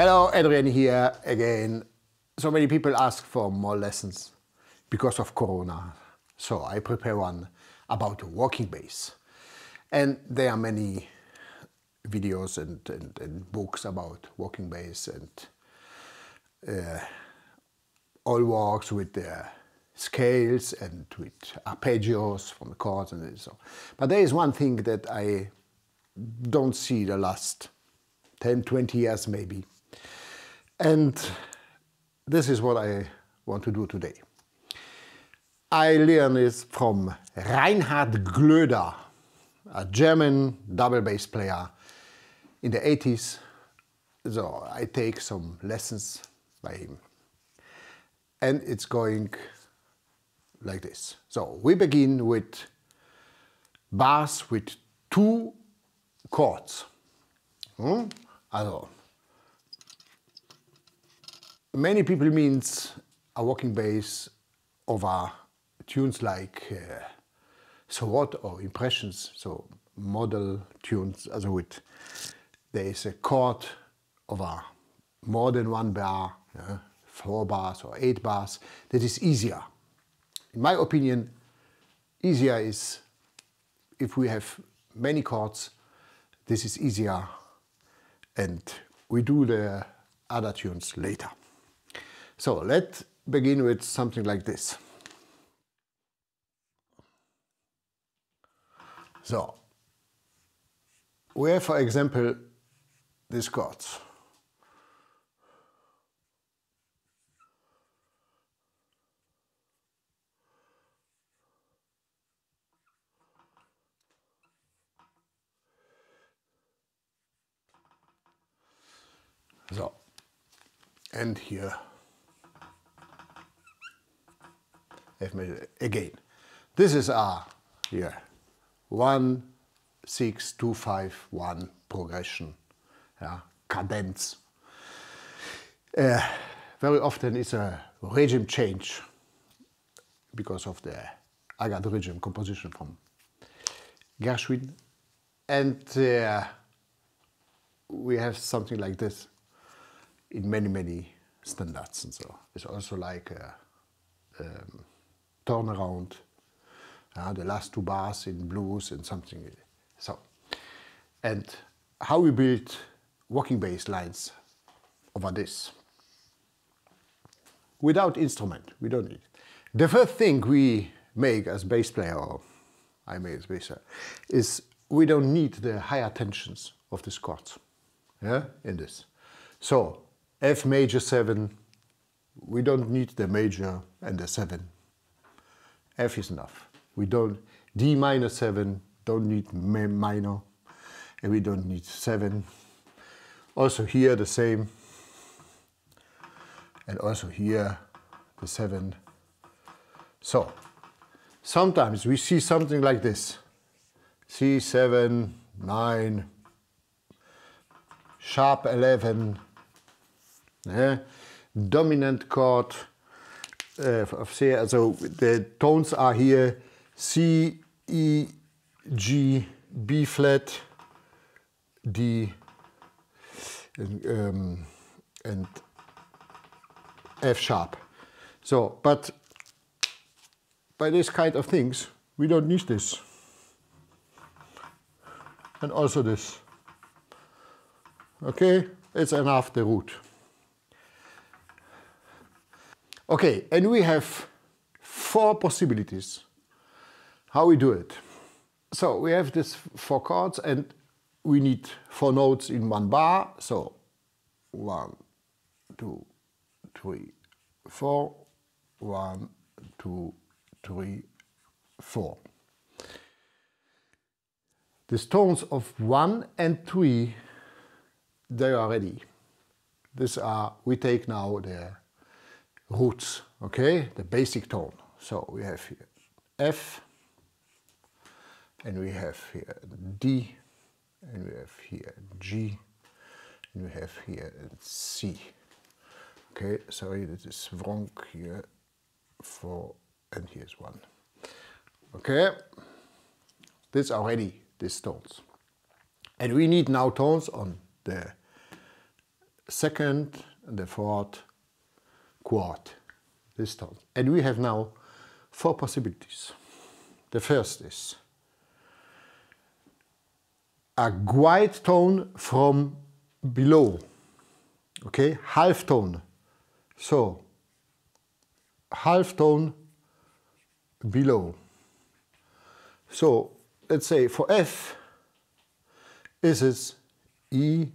Hello, Adrian here again. So many people ask for more lessons because of Corona. So I prepare one about walking bass. And there are many videos and, and, and books about walking bass and uh, all walks with scales and with arpeggios from the chords and so. But there is one thing that I don't see the last 10, 20 years maybe. And this is what I want to do today. I learned this from Reinhard Glöder, a German double bass player in the 80s. So I take some lessons by him. And it's going like this. So we begin with bars with two chords. Hmm? Also, many people means a walking bass over tunes like uh, So What or Impressions, so modal tunes, also with there is a chord over more than one bar, yeah, four bars or eight bars, that is easier. In my opinion, easier is if we have many chords, this is easier and we do the other tunes later. So let's begin with something like this. So, we have, for example, these chords. So, and here again. This is a here one six two five one progression, yeah, cadence. Uh, very often it's a rhythm change because of the I Got Rhythm composition from Gershwin, and uh, we have something like this in many many standards and so it's also like a, um, turnaround, uh, the last two bars in blues and something. So, and how we build walking bass lines over this. Without instrument, we don't need. The first thing we make as bass player, or I make as bass player, is we don't need the higher tensions of this chords, yeah, in this. So F major seven, we don't need the major and the seven F is enough. We don't, D minor 7, don't need minor, and we don't need 7. Also here the same, and also here the 7. So, sometimes we see something like this. C7, 9, sharp 11, yeah, dominant chord, uh, of. Also the tones are here C, E, G, B flat, D, and, um, and F sharp. So, but by this kind of things, we don't need this. And also this. Okay, it's enough the root. Okay, and we have four possibilities how we do it. So we have these four chords and we need four notes in one bar. So one, two, three, four, one, two, three, four. The tones of one and three, they are ready. These are, we take now the roots, okay? The basic tone. So we have here F, and we have here D, and we have here G, and we have here C. Okay, sorry, this is wrong here, four, and here's one. Okay, this already, these tones. And we need now tones on the second the fourth chord, this tone. And we have now four possibilities. The first is a quiet tone from below, okay, half tone. So, half tone below. So, let's say for F, is it E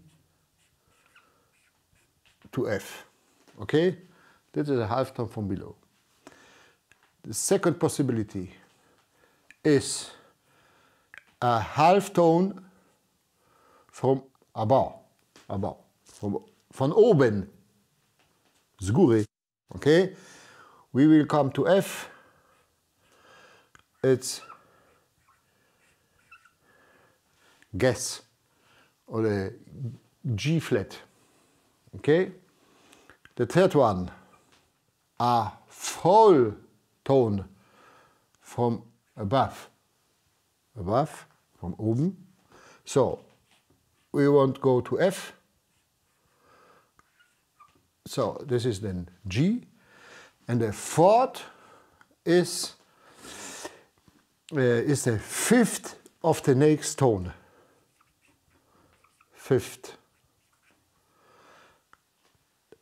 to F, okay? This is a half tone from below. The second possibility is a half tone from above, above, from, von oben, z góry, okay? We will come to F, it's Ges or the G flat, okay? The third one, a full tone from above, above, from oben. So, we want to go to F. So, this is then G. And the fourth is, uh, is the fifth of the next tone. Fifth.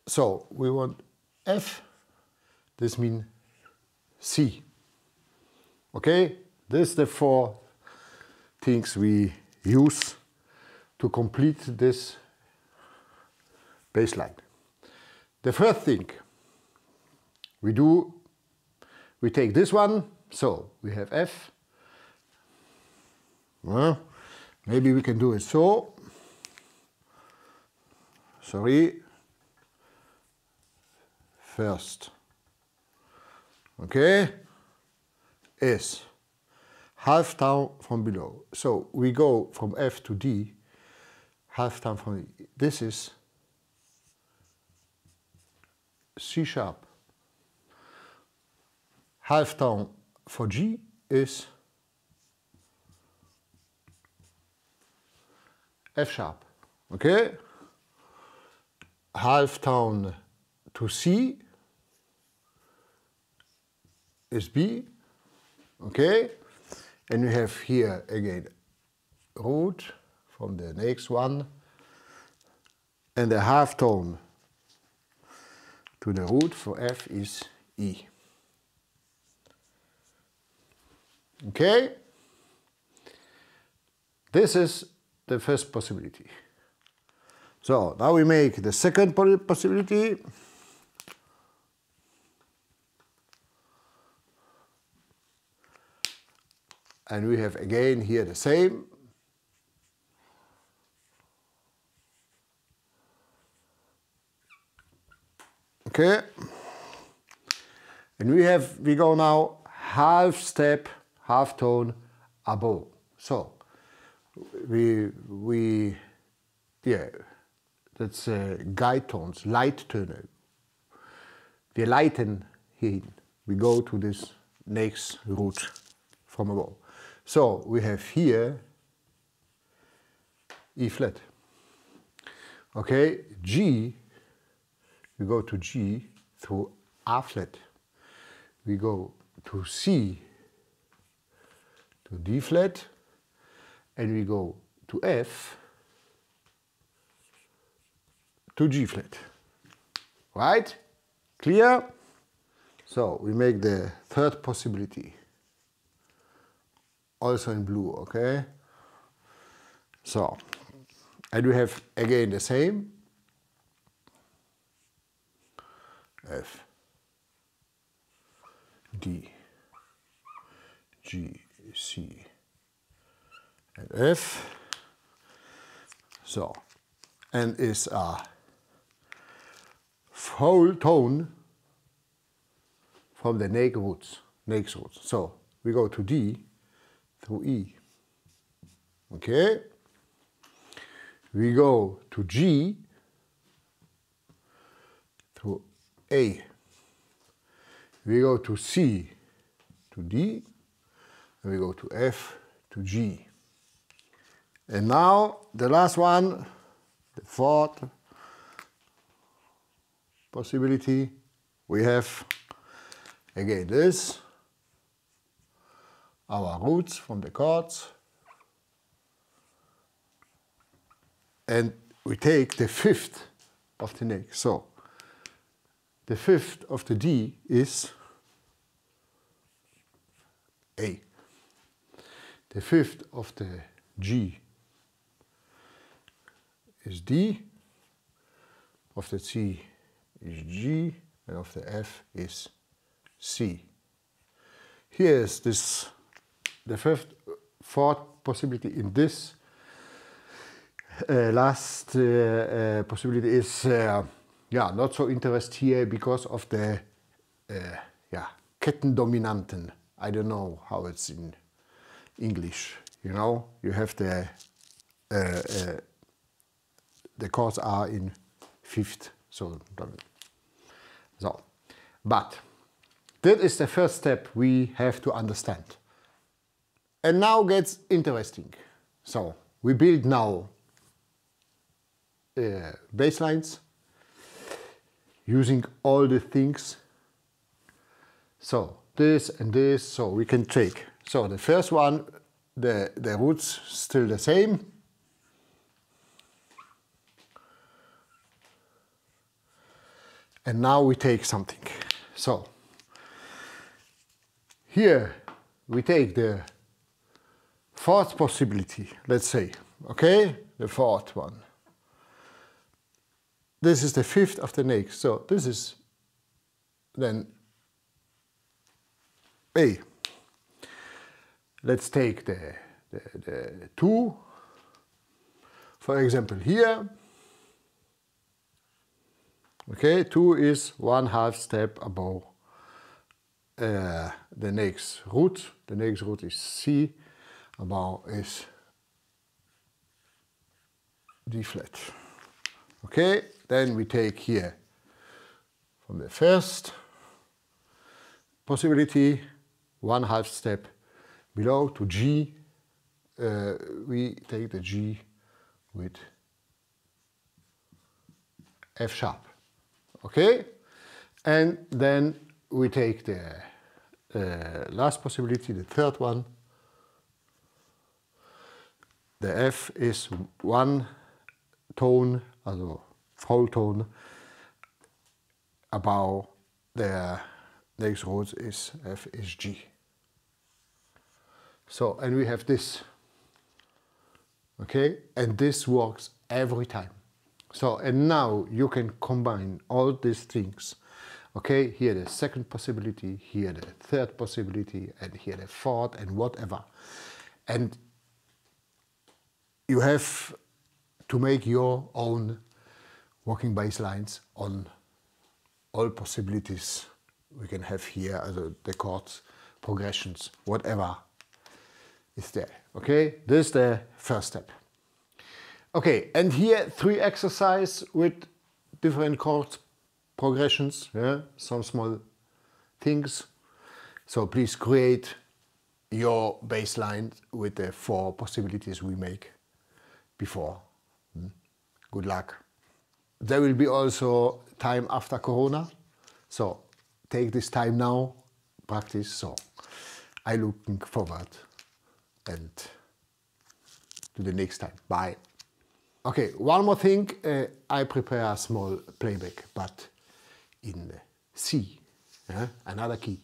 So, we want F this means C. Okay, this is the four things we use to complete this baseline. The first thing we do, we take this one, so we have F. Well, maybe we can do it so. Sorry. First okay, is half down from below. So we go from F to D, half down from. This is C sharp. Half down for G is F sharp, okay? Half down to C is B, okay? And we have here again root from the next one and the half tone to the root for F is E. Okay? This is the first possibility. So now we make the second possibility. And we have again here the same. Okay. And we have, we go now half step, half tone above. So we, we, yeah, that's uh, guide tones, light tone. We lighten here. We go to this next root from above. So we have here E flat. Okay, G, we go to G through A flat. We go to C to D flat and we go to F to G flat. Right? Clear? So we make the third possibility also in blue, okay? So, and we have again the same. F, D, G, C, and F. So, and is a whole tone from the neck roots, neck roots. So, we go to D, through E. Okay? We go to G through A. We go to C to D, and we go to F to G. And now the last one, the fourth, possibility, we have again this, our roots from the chords, and we take the fifth of the neck. So the fifth of the D is A. The fifth of the G is D, of the C is G, and of the F is C. Here is this, the fifth, fourth possibility in this uh, last uh, uh, possibility is uh, yeah not so interested here because of the uh, yeah Kettendominanten. I don't know how it's in English. You know, you have the uh, the chords are in fifth, so so. But that is the first step we have to understand. And now gets interesting. So we build now uh, bass lines using all the things. So this and this, so we can take. So the first one, the, the roots still the same. And now we take something. So here we take the fourth possibility, let's say, okay? The fourth one. This is the fifth of the next. So this is then A. Let's take the, the, the two. For example, here. Okay, two is one half step above uh, the next root. The next root is C. Above is D flat. Okay, then we take here from the first possibility, one half step below to G. Uh, we take the G with F sharp. Okay? And then we take the uh, last possibility, the third one. The F is one tone, also whole tone above the next root is F is G. So, and we have this, okay? And this works every time. So, and now you can combine all these things, okay? Here the second possibility, here the third possibility, and here the fourth, and whatever. And you have to make your own walking baselines on all possibilities we can have here, also the chords, progressions, whatever is there. Okay, this is the first step. Okay, and here three exercise with different chord progressions, yeah, some small things. So please create your baseline with the four possibilities we make before. Hmm? Good luck. There will be also time after Corona. So take this time now, practice. So I looking forward and to the next time. Bye. Okay, one more thing. Uh, I prepare a small playback, but in C, yeah? another key.